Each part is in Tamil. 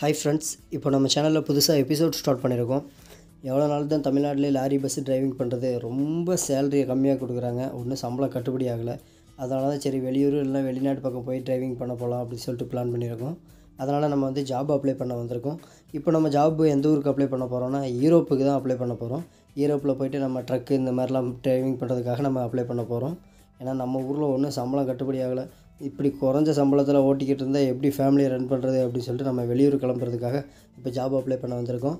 ஹாய் ஃப்ரெண்ட்ஸ் இப்போ நம்ம சேனலில் புதுசாக எபிசோட் ஸ்டார்ட் பண்ணியிருக்கோம் எவ்வளோ நாள் தான் தமிழ்நாட்டிலே லாரி பஸ் டிரைவிங் பண்ணுறது ரொம்ப சேலரியை கம்மியாக கொடுக்குறாங்க. ஒன்றும் சம்பளம் கட்டுப்படி ஆகலை. அதனால தான் சரி வெளியூர் இல்லை வெளிநாட்டு பக்கம் போய் டிரைவிங் பண்ண போகலாம் அப்படின்னு சொல்லிட்டு பிளான் பண்ணியிருக்கோம் அதனால் நம்ம வந்து ஜாப் அப்ளை பண்ண வந்திருக்கோம். இப்போ நம்ம ஜாப் எந்த ஊருக்கு அப்ளை பண்ண போகிறோம்னா யூரோப்புக்கு தான் அப்ளை பண்ண போகிறோம் யூரோப்பில் போயிட்டு நம்ம ட்ரக்கு இந்த மாதிரிலாம் டிரைவிங் பண்ணுறதுக்காக நம்ம அப்ளை பண்ண போகிறோம் ஏன்னா நம்ம ஊரில் ஒன்றும் சம்பளம் கட்டுப்படி ஆகலை. இப்படி குறைஞ்ச சம்பளத்தில் ஓட்டிக்கிட்டு இருந்தால் எப்படி ஃபேமிலியை ரன் பண்ணுறது அப்படின்னு சொல்லிட்டு நம்ம வெளியூர் கிளம்புறதுக்காக இப்போ ஜாப் அப்ளை பண்ண வந்திருக்கோம்.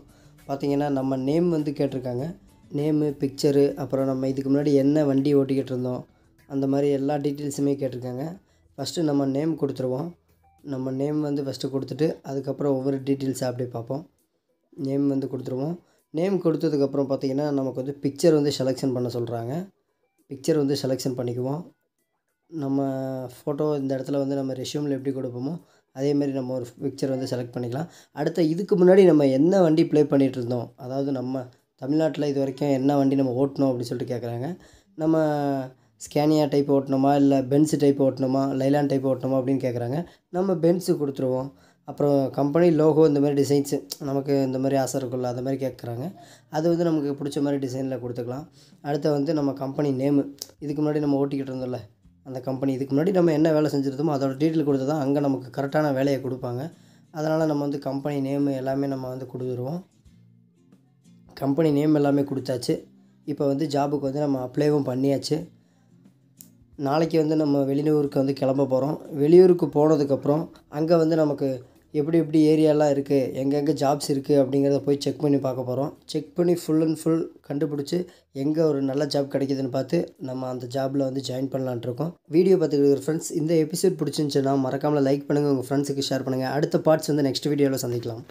பார்த்தீங்கன்னா நம்ம நேம் வந்து கேட்டிருக்காங்க. நேமு பிக்சரு அப்புறம் நம்ம இதுக்கு முன்னாடி என்ன வண்டி ஓட்டிக்கிட்டு இருந்தோம் அந்த மாதிரி எல்லா டீட்டெயில்ஸுமே கேட்டிருக்காங்க. ஃபஸ்ட்டு நம்ம நேம் கொடுத்துருவோம். நம்ம நேம் வந்து ஃபஸ்ட்டு கொடுத்துட்டு அதுக்கப்புறம் ஒவ்வொரு டீட்டெயில்ஸை அப்படியே பார்ப்போம். நேம் வந்து கொடுத்துருவோம். நேம் கொடுத்ததுக்கப்புறம் பார்த்தீங்கன்னா நமக்கு வந்து பிக்சர் வந்து செலெக்ஷன் பண்ண சொல்கிறாங்க பிக்சர் வந்து செலெக்ஷன் பண்ணிக்குவோம். நம்ம ஃபோட்டோ இந்த இடத்துல வந்து நம்ம ரெஷ்யூமில் எப்படி கொடுப்போமோ அதேமாரி நம்ம ஒரு பிக்சர் வந்து செலக்ட் பண்ணிக்கலாம். அடுத்த இதுக்கு முன்னாடி நம்ம என்ன வண்டி ப்ளே பண்ணிகிட்டு இருந்தோம்? அதாவது நம்ம தமிழ்நாட்டில் இது வரைக்கும் என்ன வண்டி நம்ம ஓட்டணும் அப்படின்னு சொல்லிட்டு கேட்குறாங்க நம்ம ஸ்கேனியா டைப் ஓட்டணுமா இல்லை பென்ஸு டைப் ஓட்டணுமா லைலான் டைப் ஓட்டணுமா அப்படின்னு கேட்குறாங்க நம்ம பென்ஸு கொடுத்துருவோம். அப்புறம் கம்பெனி லோகோ இந்த மாதிரி டிசைன்ஸு நமக்கு இந்த மாதிரி ஆசை இருக்குல்ல அந்த மாதிரி கேட்குறாங்க அது வந்து நமக்கு பிடிச்ச மாதிரி டிசைனில் கொடுத்துக்கலாம். அடுத்து வந்து நம்ம கம்பெனி நேமு இதுக்கு முன்னாடி நம்ம ஓட்டிக்கிட்டு இருந்தோம்ல அந்த கம்பெனி இதுக்கு முன்னாடி நம்ம என்ன வேலை செஞ்சுருந்தோமோ அதோட டீட்டெயில் கொடுத்து தான் அங்கே நமக்கு கரெக்டான வேலையை கொடுப்பாங்க. அதனால் நம்ம வந்து கம்பெனி நேமு எல்லாமே நம்ம வந்து கொடுத்துருவோம். கம்பெனி நேம் எல்லாமே கொடுத்தாச்சு. இப்போ வந்து ஜாபுக்கு வந்து நம்ம அப்ளைவும் பண்ணியாச்சு. நாளைக்கு வந்து நம்ம வெளியூருக்கு வந்து கிளம்ப போகிறோம் வெளியூருக்கு போனதுக்கப்புறம் அங்கே வந்து நமக்கு எப்படி எப்படி ஏரியாலாம் இருக்குது எங்கெங்கே ஜாப்ஸ் இருக்குது அப்படிங்கிறத போய் செக் பண்ணி பார்க்க போகிறோம் செக் பண்ணி ஃபுல் அண்ட் ஃபுல் கண்டுபிடிச்சி எங்கே ஒரு நல்ல ஜாப் கிடைக்குதுன்னு பார்த்து நம்ம அந்த ஜாபில் வந்து ஜாயின் பண்ணலான்ட்டு இருக்கோம். வீடியோ பார்த்துக்கிட்டு ஃப்ரெண்ட்ஸ் இந்த எபிசோட் பிடிச்சிருந்துச்சுன்னா மறக்காமல் லைக் பண்ணுங்கள் உங்கள் ஃப்ரெண்ட்ஸுக்கு ஷேர் பண்ணுங்கள் அடுத்த பார்ட்ஸ் வந்து நெக்ஸ்ட் வீடியோவில் சந்திக்கலாம்.